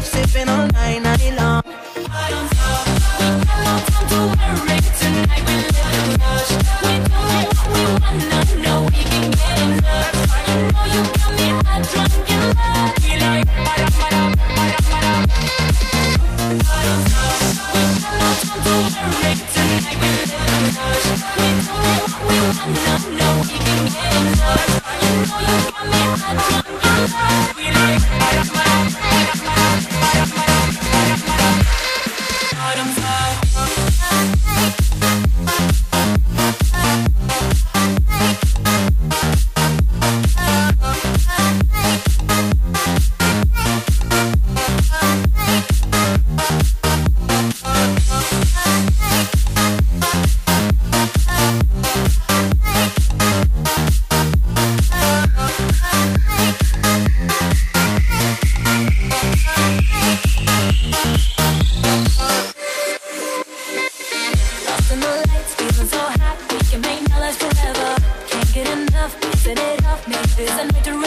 keep sipping on caught on Listen me to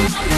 Thank you.